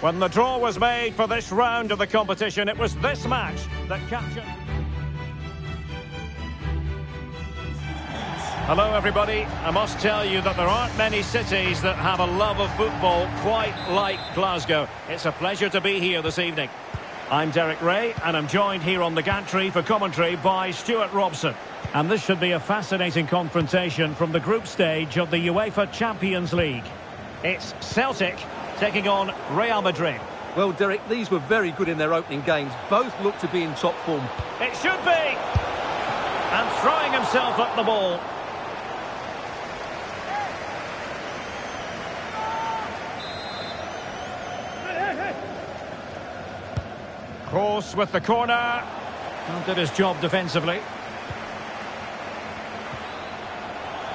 When the draw was made for this round of the competition, it was this match that captured... Hello everybody, I must tell you that there aren't many cities that have a love of football quite like Glasgow. It's a pleasure to be here this evening. I'm Derek Rae and I'm joined here on the gantry for commentary by Stuart Robson. And this should be a fascinating confrontation from the group stage of the UEFA Champions League. It's Celtic taking on Real Madrid. Well, Derek, these were very good in their opening games. Both look to be in top form. It should be! And throwing himself at the ball. Kroos with the corner. And did his job defensively.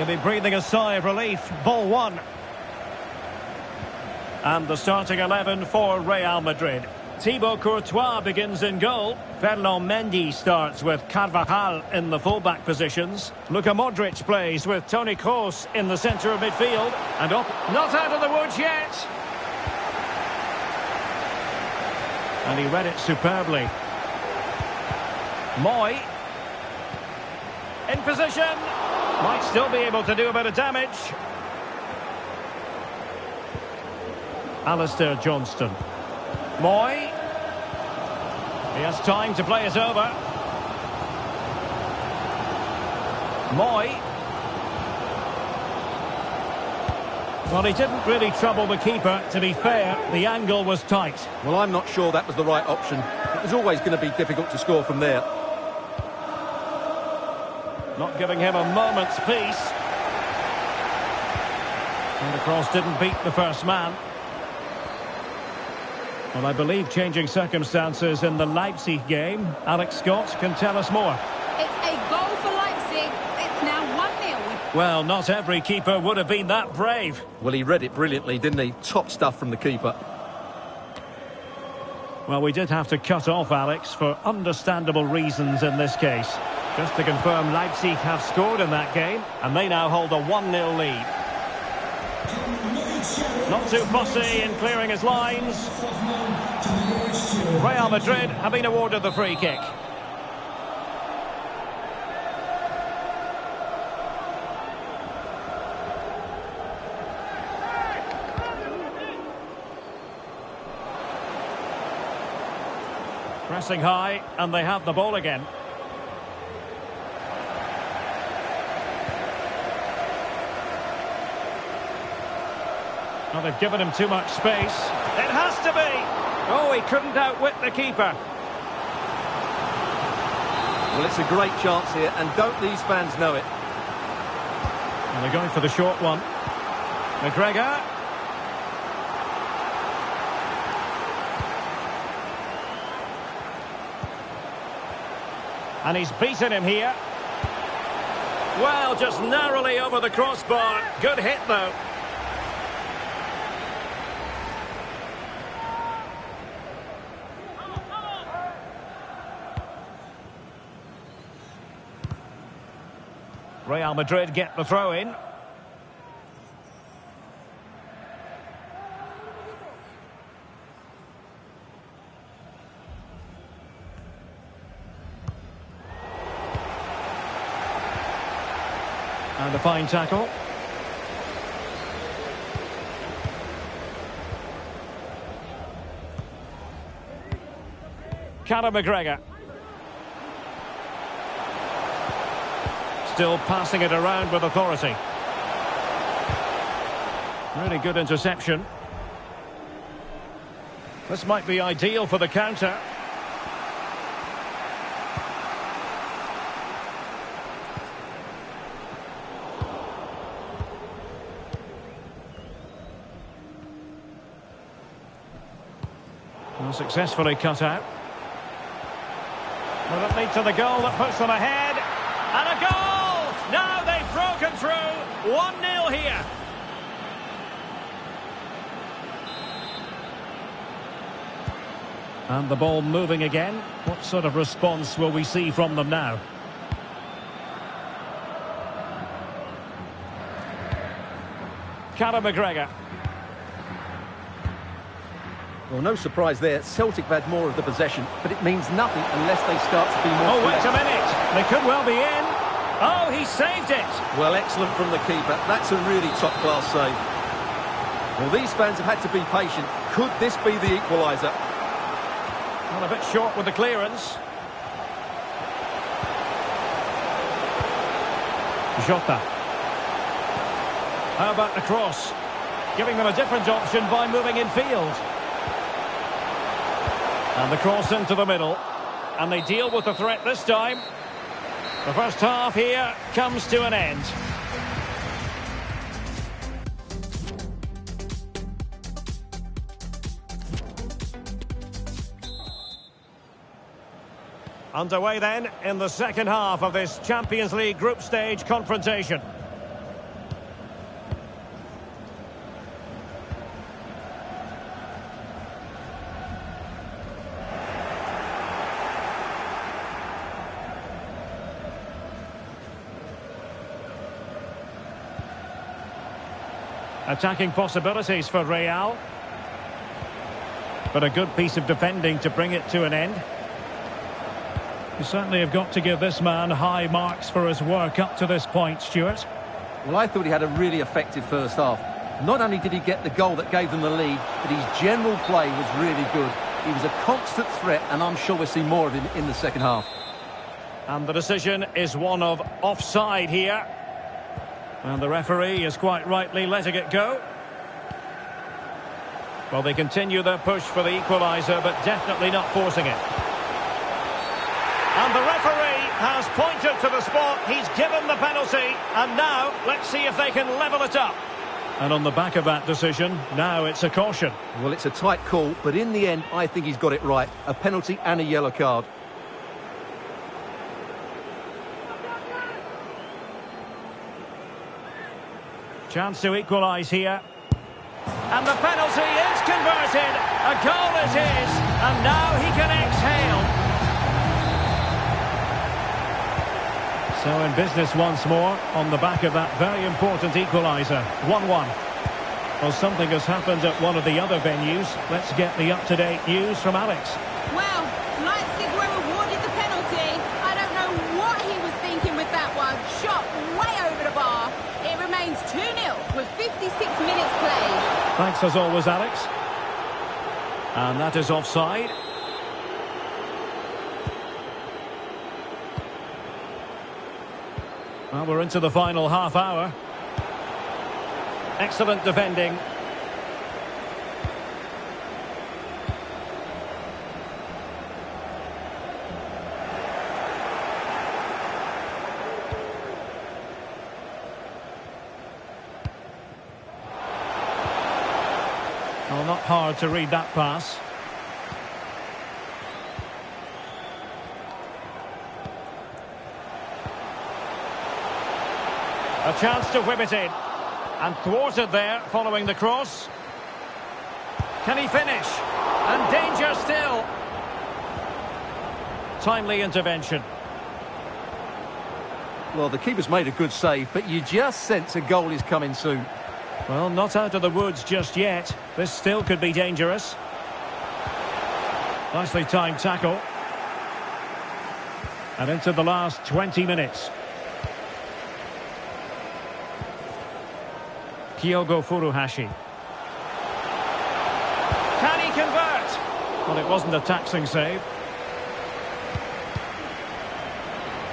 He'll be breathing a sigh of relief. Ball one. And the starting 11 for Real Madrid. Thibaut Courtois begins in goal. Ferland Mendy starts with Carvajal in the fullback positions. Luka Modric plays with Toni Kroos in the centre of midfield. And up, not out of the woods yet. And he read it superbly. Mooy. In position. Might still be able to do a bit of damage. Alistair Johnston. Mooy. He has time to play it over. Mooy. Well, he didn't really trouble the keeper. To be fair, the angle was tight. Well, I'm not sure that was the right option. It was always going to be difficult to score from there. Not giving him a moment's peace. And the cross didn't beat the first man. Well, I believe changing circumstances in the Leipzig game. Alex Scott can tell us more. It's a goal for Leipzig. It's now 1-0. Well, not every keeper would have been that brave. Well, he read it brilliantly, didn't he? Top stuff from the keeper. Well, we did have to cut off Alex for understandable reasons in this case. Just to confirm, Leipzig have scored in that game, and they now hold a 1-0 lead. Not too fussy in clearing his lines. Real Madrid have been awarded the free kick. Pressing high, and they have the ball again. Well, they've given him too much space. It has to be! Oh, he couldn't outwit the keeper. Well, it's a great chance here, and don't these fans know it? And they're going for the short one. McGregor. And he's beaten him here. Well, just narrowly over the crossbar. Good hit, though. Real Madrid get the throw in. And a fine tackle. Conor McGregor. Still passing it around with authority. Really good interception. This might be ideal for the counter. Successfully cut out. Will it lead to the goal that puts them ahead? And a goal! Now they've broken through. 1-0 here. And the ball moving again. What sort of response will we see from them now? Callum McGregor. Well, no surprise there. Celtic have had more of the possession, but it means nothing unless they start to be more... Oh, wait a minute. They could well be in. Oh, he saved it. Well, excellent from the keeper. That's a really top-class save. Well, these fans have had to be patient. Could this be the equaliser? Well, a bit short with the clearance. Jota. How about the cross? Giving them a different option by moving in field. And the cross into the middle. And they deal with the threat this time. The first half here comes to an end. Underway then in the second half of this Champions League group stage confrontation. Attacking possibilities for Real. But a good piece of defending to bring it to an end. You certainly have got to give this man high marks for his work up to this point, Stuart. Well, I thought he had a really effective first half. Not only did he get the goal that gave them the lead, but his general play was really good. He was a constant threat, and I'm sure we'll see more of him in the second half. And the decision is one of offside here. And the referee is quite rightly letting it go. Well, they continue their push for the equaliser, but definitely not forcing it. And the referee has pointed to the spot. He's given the penalty. And now, let's see if they can level it up. And on the back of that decision, now it's a caution. Well, it's a tight call, but in the end, I think he's got it right. A penalty and a yellow card. Chance to equalise here. And the penalty is converted. A goal it is. And now he can exhale. So in business once more on the back of that very important equaliser. 1-1. Well, something has happened at one of the other venues. Let's get the up-to-date news from Alex. Well, Leipzig were awarded the penalty. I don't know what he was thinking with that one. Shot way over the bar. It remains 2-0 with 56 minutes. Thanks as always, Alex. And that is offside. Well, we're into the final half hour. Excellent defending. Well, not hard to read that pass. A chance to whip it in. And thwarted there following the cross. Can he finish? And danger still. Timely intervention. Well, the keeper's made a good save, but you just sense a goal is coming soon. Well, not out of the woods just yet. This still could be dangerous. Nicely timed tackle. And into the last 20 minutes. Kyogo Furuhashi. Can he convert? Well, it wasn't a taxing save.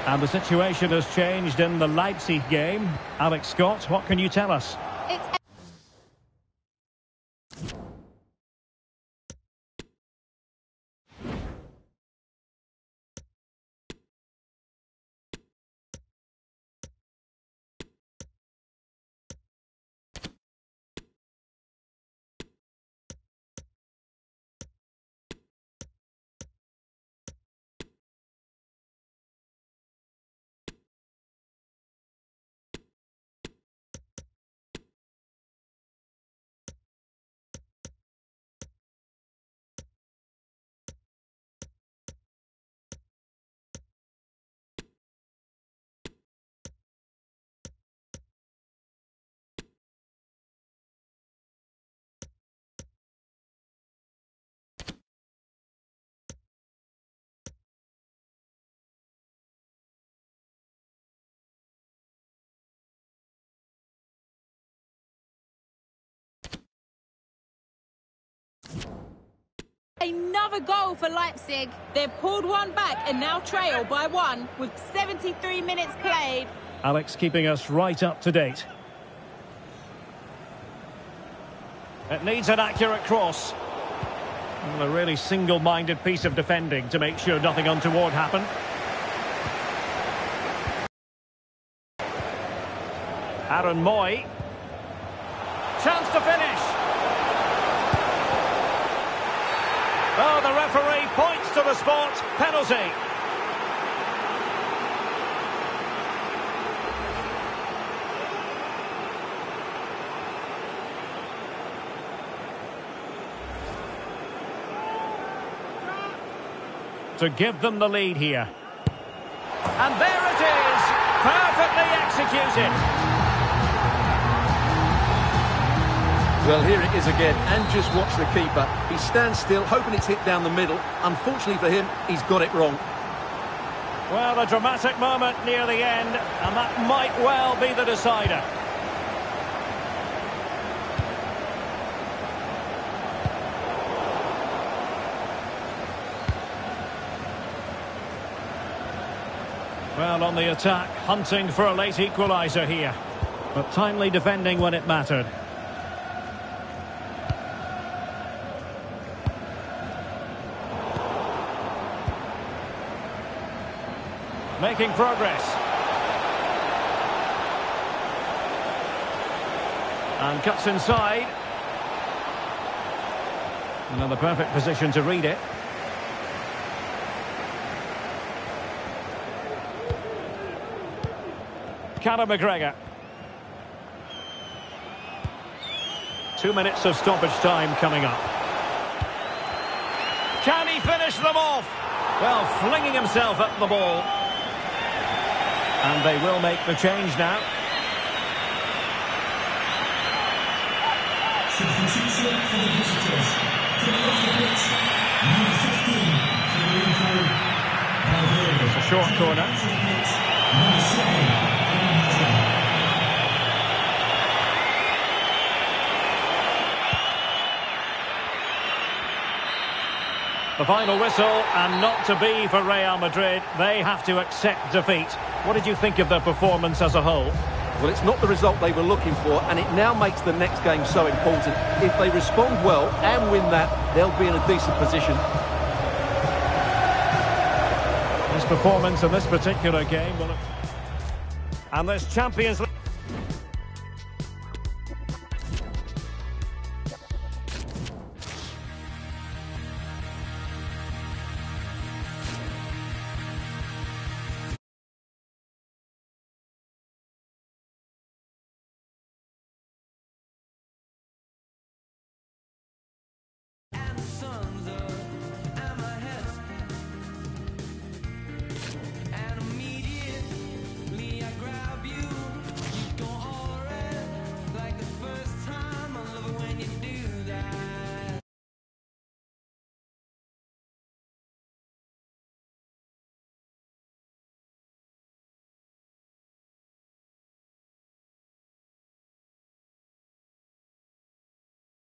And the situation has changed in the Leipzig game. Alex Scott, what can you tell us? Another goal for Leipzig. They've pulled one back and now trail by one with 73 minutes played. Alex keeping us right up to date. It needs an accurate cross. A really single-minded piece of defending to make sure nothing untoward happened. Aaron Mooy. Chance to finish. Oh, the referee points to the spot. Penalty. To give them the lead here. And there it is. Perfectly executed. Well, here it is again, and just watch the keeper. He stands still, hoping it's hit down the middle. Unfortunately for him, he's got it wrong. Well, a dramatic moment near the end, and that might well be the decider. Well, on the attack, hunting for a late equaliser here. But timely defending when it mattered. Making progress. And cuts inside. Another perfect position to read it. Conor McGregor. Two minutes of stoppage time coming up. Can he finish them off? Well, flinging himself at the ball. And they will make the change now. Substitution for the visitors. Coming off the pitch, number 15 for the It's a short corner. Final whistle, and not to be for Real Madrid. They have to accept defeat. What did you think of their performance as a whole? Well, it's not the result they were looking for, and it now makes the next game so important. If they respond well and win that, they'll be in a decent position. This performance in this particular game will... And this Champions League...